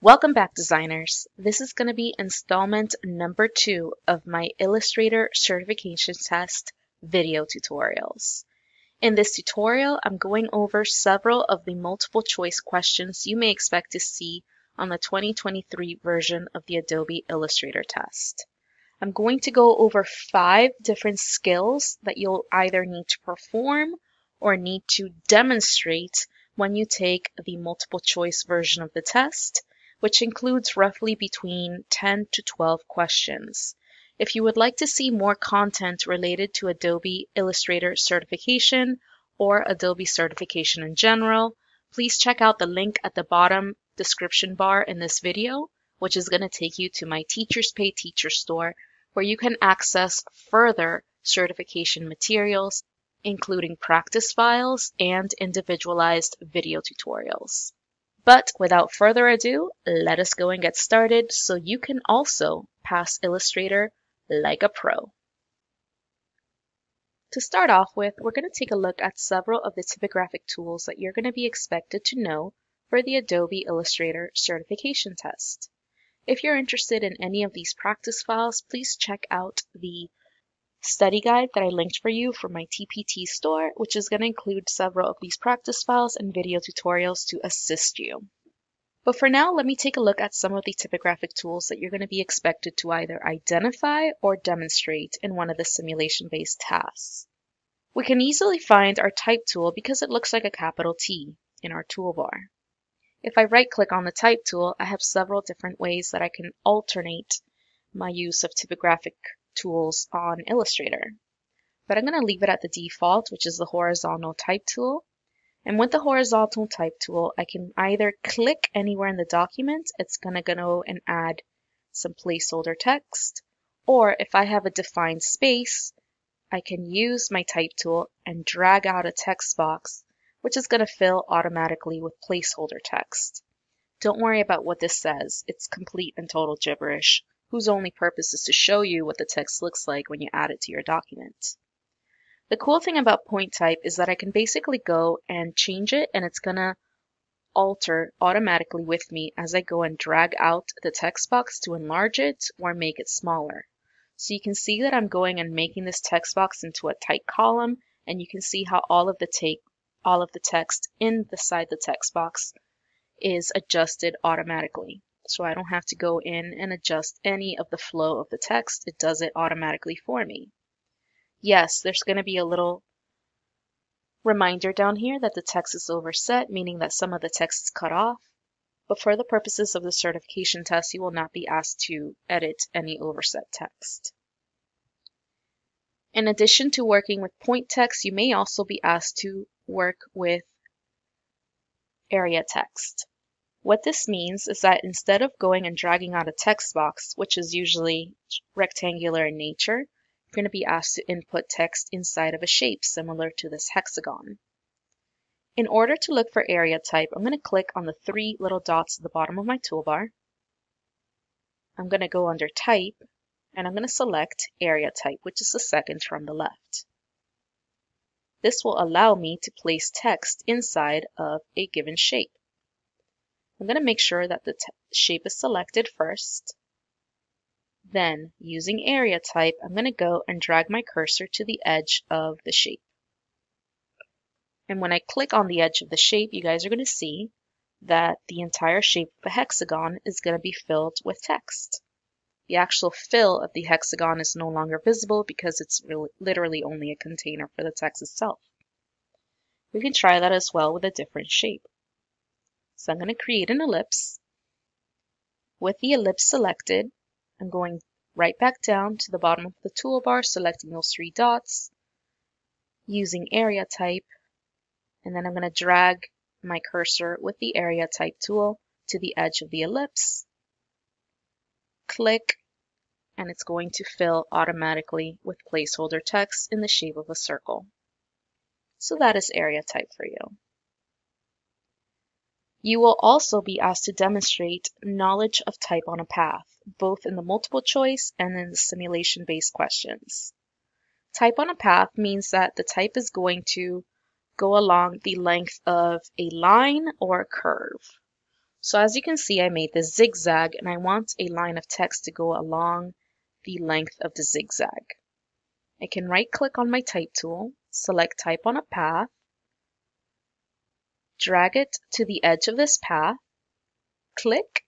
Welcome back designers. This is going to be installment number two of my Illustrator Certification Test video tutorials. In this tutorial, I'm going over several of the multiple choice questions you may expect to see on the 2023 version of the Adobe Illustrator test. I'm going to go over five different skills that you'll either need to perform or need to demonstrate when you take the multiple choice version of the test which includes roughly between 10 to 12 questions. If you would like to see more content related to Adobe Illustrator certification or Adobe certification in general, please check out the link at the bottom description bar in this video, which is going to take you to my Teachers Pay Teacher store, where you can access further certification materials, including practice files and individualized video tutorials. But without further ado, let us go and get started so you can also pass Illustrator like a pro. To start off with, we're going to take a look at several of the typographic tools that you're going to be expected to know for the Adobe Illustrator certification test. If you're interested in any of these practice files, please check out the study guide that I linked for you from my TPT store, which is going to include several of these practice files and video tutorials to assist you. But for now, let me take a look at some of the typographic tools that you're going to be expected to either identify or demonstrate in one of the simulation-based tasks. We can easily find our type tool because it looks like a capital T in our toolbar. If I right-click on the type tool, I have several different ways that I can alternate my use of typographic tools on Illustrator. But I'm going to leave it at the default, which is the horizontal type tool. And with the horizontal type tool, I can either click anywhere in the document, it's going to go and add some placeholder text, or if I have a defined space, I can use my type tool and drag out a text box, which is going to fill automatically with placeholder text. Don't worry about what this says, it's complete and total gibberish whose only purpose is to show you what the text looks like when you add it to your document. The cool thing about point type is that I can basically go and change it and it's gonna alter automatically with me as I go and drag out the text box to enlarge it or make it smaller. So you can see that I'm going and making this text box into a tight column and you can see how all of the take all of the text inside the text box is adjusted automatically so I don't have to go in and adjust any of the flow of the text. It does it automatically for me. Yes, there's going to be a little reminder down here that the text is overset, meaning that some of the text is cut off. But for the purposes of the certification test, you will not be asked to edit any overset text. In addition to working with point text, you may also be asked to work with area text. What this means is that instead of going and dragging out a text box, which is usually rectangular in nature, you're going to be asked to input text inside of a shape similar to this hexagon. In order to look for area type, I'm going to click on the three little dots at the bottom of my toolbar. I'm going to go under Type, and I'm going to select Area Type, which is the second from the left. This will allow me to place text inside of a given shape. I'm going to make sure that the shape is selected first. Then, using area type, I'm going to go and drag my cursor to the edge of the shape. And when I click on the edge of the shape, you guys are going to see that the entire shape of the hexagon is going to be filled with text. The actual fill of the hexagon is no longer visible because it's really, literally only a container for the text itself. We can try that as well with a different shape. So I'm going to create an ellipse. With the ellipse selected, I'm going right back down to the bottom of the toolbar, selecting those three dots, using area type, and then I'm going to drag my cursor with the area type tool to the edge of the ellipse, click, and it's going to fill automatically with placeholder text in the shape of a circle. So that is area type for you. You will also be asked to demonstrate knowledge of type on a path, both in the multiple choice and in the simulation-based questions. Type on a path means that the type is going to go along the length of a line or a curve. So as you can see, I made this zigzag and I want a line of text to go along the length of the zigzag. I can right click on my type tool, select type on a path, drag it to the edge of this path, click,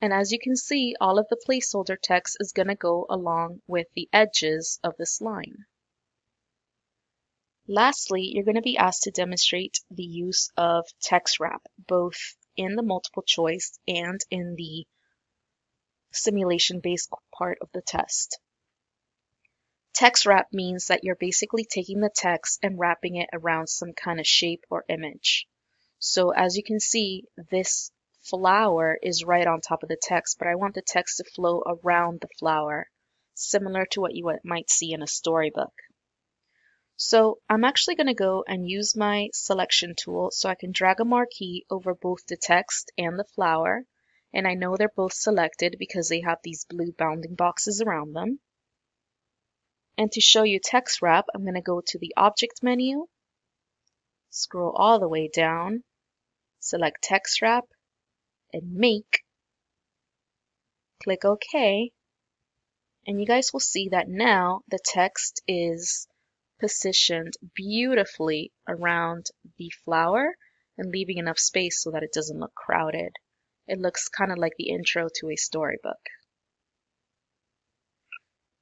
and as you can see, all of the placeholder text is going to go along with the edges of this line. Lastly, you're going to be asked to demonstrate the use of text wrap, both in the multiple choice and in the simulation-based part of the test. Text wrap means that you're basically taking the text and wrapping it around some kind of shape or image. So as you can see, this flower is right on top of the text, but I want the text to flow around the flower, similar to what you might see in a storybook. So I'm actually going to go and use my selection tool so I can drag a marquee over both the text and the flower. And I know they're both selected because they have these blue bounding boxes around them. And to show you text wrap, I'm going to go to the object menu, scroll all the way down, select text wrap and make, click OK, and you guys will see that now the text is positioned beautifully around the flower and leaving enough space so that it doesn't look crowded. It looks kind of like the intro to a storybook.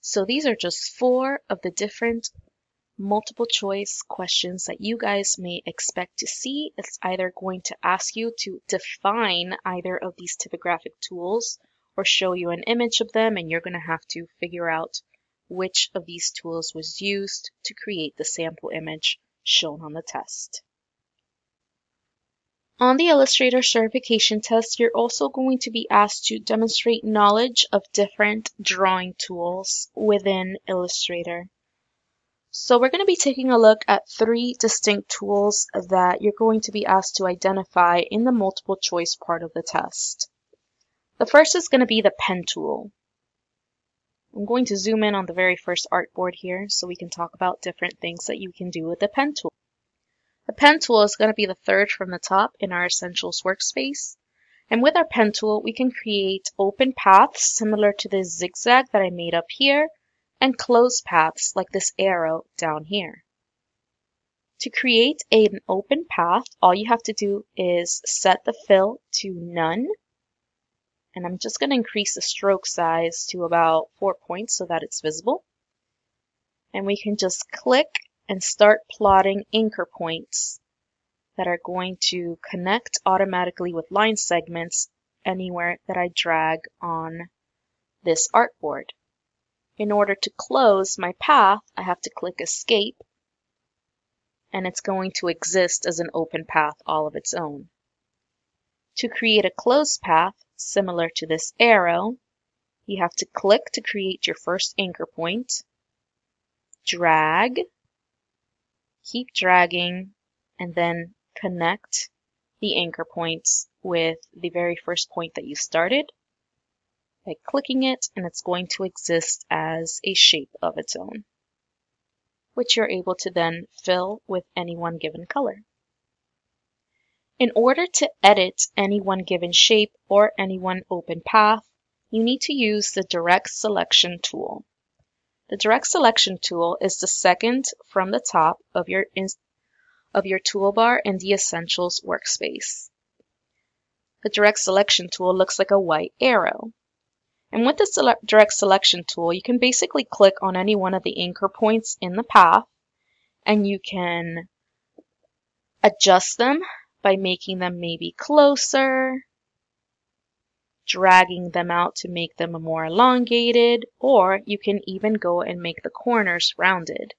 So these are just four of the different multiple choice questions that you guys may expect to see. It's either going to ask you to define either of these typographic tools or show you an image of them and you're going to have to figure out which of these tools was used to create the sample image shown on the test. On the Illustrator certification test, you're also going to be asked to demonstrate knowledge of different drawing tools within Illustrator. So we're going to be taking a look at three distinct tools that you're going to be asked to identify in the multiple choice part of the test. The first is going to be the pen tool. I'm going to zoom in on the very first artboard here so we can talk about different things that you can do with the pen tool. The pen tool is going to be the third from the top in our Essentials workspace. And with our pen tool, we can create open paths similar to this zigzag that I made up here and closed paths like this arrow down here. To create an open path, all you have to do is set the fill to none. And I'm just going to increase the stroke size to about four points so that it's visible. And we can just click and start plotting anchor points that are going to connect automatically with line segments anywhere that I drag on this artboard. In order to close my path, I have to click escape. And it's going to exist as an open path all of its own. To create a closed path, similar to this arrow, you have to click to create your first anchor point, drag, keep dragging, and then connect the anchor points with the very first point that you started by clicking it and it's going to exist as a shape of its own, which you're able to then fill with any one given color. In order to edit any one given shape or any one open path, you need to use the Direct Selection tool. The Direct Selection tool is the second from the top of your, of your toolbar in the Essentials workspace. The Direct Selection tool looks like a white arrow. And with the Direct Selection tool, you can basically click on any one of the anchor points in the path and you can adjust them by making them maybe closer, dragging them out to make them more elongated, or you can even go and make the corners rounded.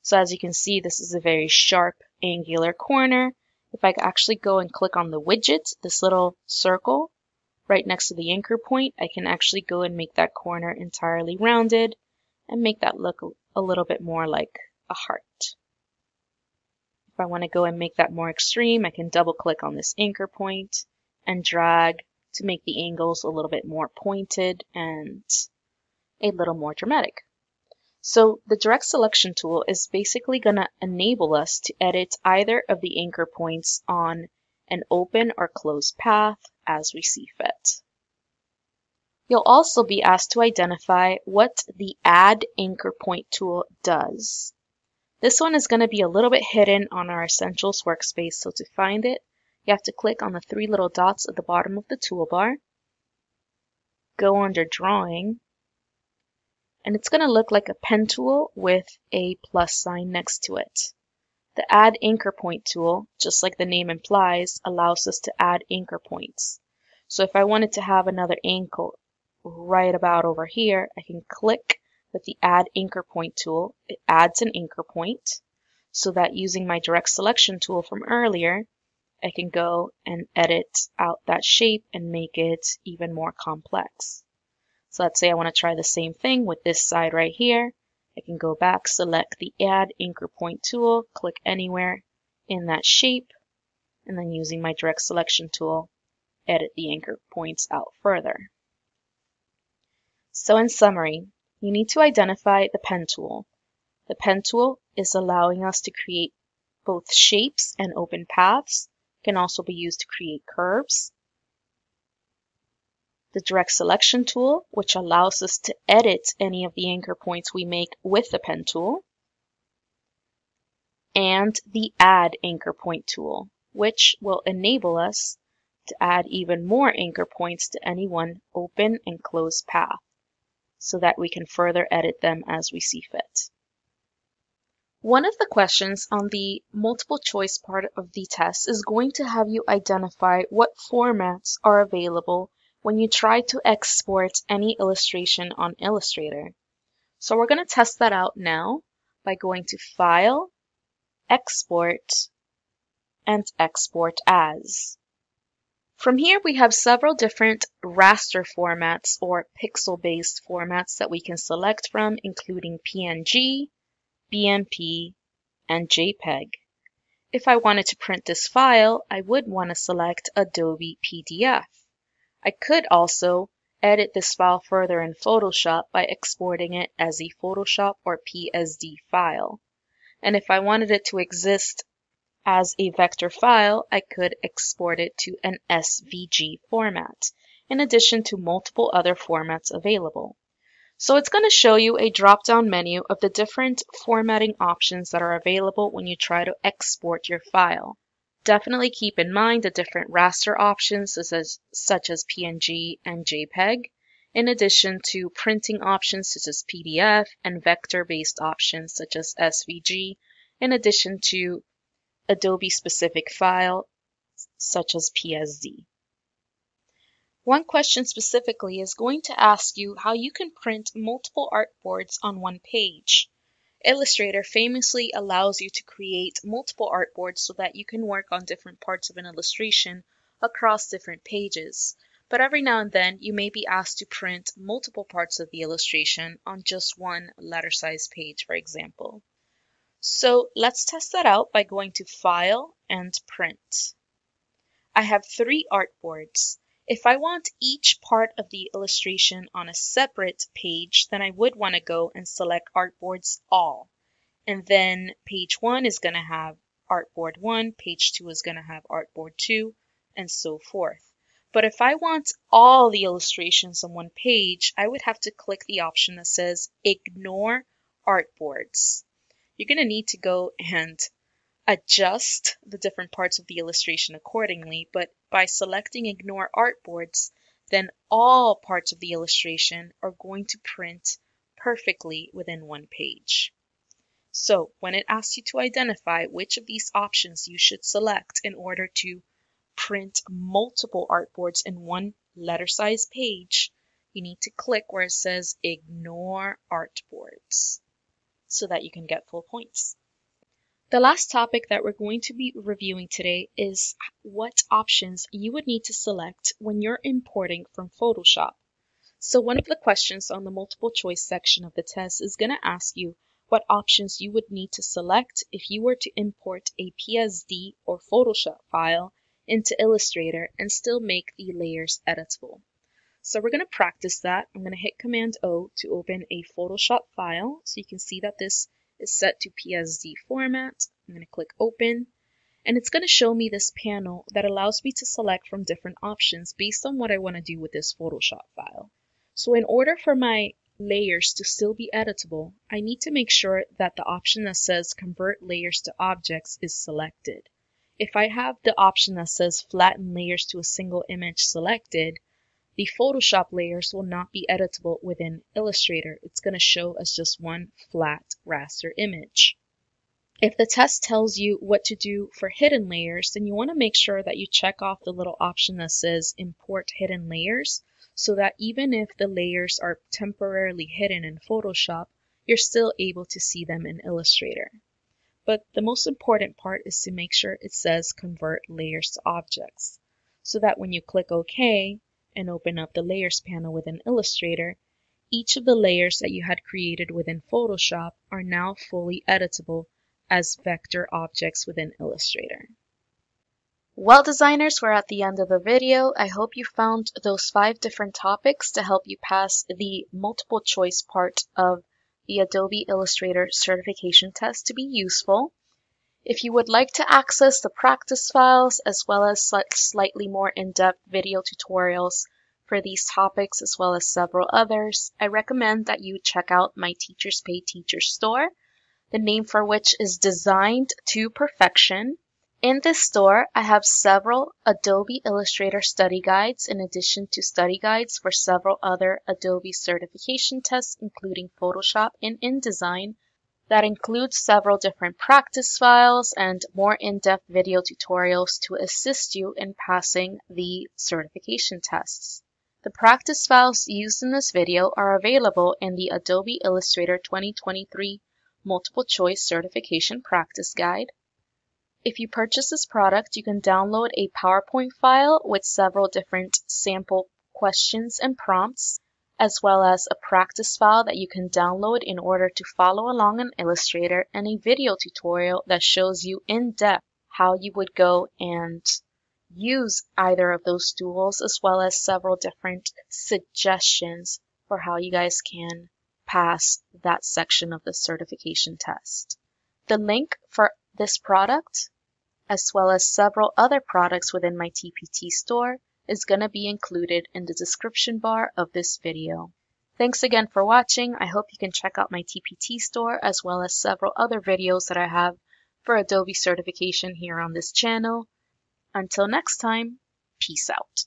So as you can see, this is a very sharp angular corner. If I actually go and click on the widget, this little circle right next to the anchor point, I can actually go and make that corner entirely rounded and make that look a little bit more like a heart. If I want to go and make that more extreme, I can double click on this anchor point and drag to make the angles a little bit more pointed and a little more dramatic. So the direct selection tool is basically going to enable us to edit either of the anchor points on an open or closed path, as we see fit. You'll also be asked to identify what the Add Anchor Point tool does. This one is going to be a little bit hidden on our Essentials workspace, so to find it, you have to click on the three little dots at the bottom of the toolbar, go under Drawing, and it's going to look like a pen tool with a plus sign next to it. The Add Anchor Point tool, just like the name implies, allows us to add anchor points. So if I wanted to have another anchor right about over here, I can click with the Add Anchor Point tool. It adds an anchor point so that using my direct selection tool from earlier, I can go and edit out that shape and make it even more complex. So let's say I want to try the same thing with this side right here. I can go back, select the Add Anchor Point tool, click anywhere in that shape, and then using my direct selection tool, edit the anchor points out further. So in summary, you need to identify the pen tool. The pen tool is allowing us to create both shapes and open paths can also be used to create curves. The direct selection tool, which allows us to edit any of the anchor points we make with the pen tool. And the add anchor point tool, which will enable us to add even more anchor points to any one open and closed path so that we can further edit them as we see fit. One of the questions on the multiple choice part of the test is going to have you identify what formats are available when you try to export any illustration on Illustrator. So we're going to test that out now by going to File, Export, and Export As. From here we have several different raster formats or pixel-based formats that we can select from including PNG, BMP, and JPEG. If I wanted to print this file, I would want to select Adobe PDF. I could also edit this file further in Photoshop by exporting it as a Photoshop or PSD file. And if I wanted it to exist as a vector file, I could export it to an SVG format, in addition to multiple other formats available. So it's going to show you a drop-down menu of the different formatting options that are available when you try to export your file. Definitely keep in mind the different raster options such as, PNG and JPEG, in addition to printing options such as PDF and vector-based options such as SVG, in addition to Adobe-specific file such as PSD. One question specifically is going to ask you how you can print multiple artboards on one page. Illustrator famously allows you to create multiple artboards so that you can work on different parts of an illustration across different pages. But every now and then you may be asked to print multiple parts of the illustration on just one letter size page, for example. So let's test that out by going to File and Print. I have three artboards. If I want each part of the illustration on a separate page, then I would want to go and select Artboards All. And then page 1 is going to have Artboard 1, page 2 is going to have Artboard 2, and so forth. But if I want all the illustrations on one page, I would have to click the option that says Ignore Artboards. You're going to need to go and adjust the different parts of the illustration accordingly, but by selecting Ignore Artboards, then all parts of the illustration are going to print perfectly within one page. So when it asks you to identify which of these options you should select in order to print multiple artboards in one letter size page, you need to click where it says Ignore Artboards so that you can get full points. The last topic that we're going to be reviewing today is what options you would need to select when you're importing from Photoshop. So one of the questions on the multiple choice section of the test is going to ask you what options you would need to select if you were to import a PSD or Photoshop file into Illustrator and still make the layers editable. So we're going to practice that. I'm going to hit Command O to open a Photoshop file. So you can see that this is set to PSD format. I'm going to click open. and it's going to show me this panel that allows me to select from different options based on what I want to do with this Photoshop file. So in order for my layers to still be editable, I need to make sure that the option that says convert layers to objects is selected. If I have the option that says flatten layers to a single image selected, the Photoshop layers will not be editable within Illustrator. It's going to show as just one flat raster image. If the test tells you what to do for hidden layers, then you want to make sure that you check off the little option that says import hidden layers so that even if the layers are temporarily hidden in Photoshop, you're still able to see them in Illustrator. But the most important part is to make sure it says convert layers to objects so that when you click OK and open up the layers panel within Illustrator, each of the layers that you had created within Photoshop are now fully editable as vector objects within Illustrator. Well designers, we're at the end of the video. I hope you found those five different topics to help you pass the multiple choice part of the Adobe Illustrator certification test to be useful. If you would like to access the practice files as well as slightly more in-depth video tutorials for these topics as well as several others, I recommend that you check out my Teachers Pay Teacher store the name for which is Designed to Perfection. In this store, I have several Adobe Illustrator study guides in addition to study guides for several other Adobe certification tests, including Photoshop and InDesign. That includes several different practice files and more in-depth video tutorials to assist you in passing the certification tests. The practice files used in this video are available in the Adobe Illustrator 2023 multiple choice certification practice guide. If you purchase this product, you can download a PowerPoint file with several different sample questions and prompts, as well as a practice file that you can download in order to follow along in Illustrator and a video tutorial that shows you in depth how you would go and use either of those tools, as well as several different suggestions for how you guys can pass that section of the certification test. The link for this product, as well as several other products within my TPT store, is going to be included in the description bar of this video. Thanks again for watching. I hope you can check out my TPT store as well as several other videos that I have for Adobe certification here on this channel. Until next time, peace out.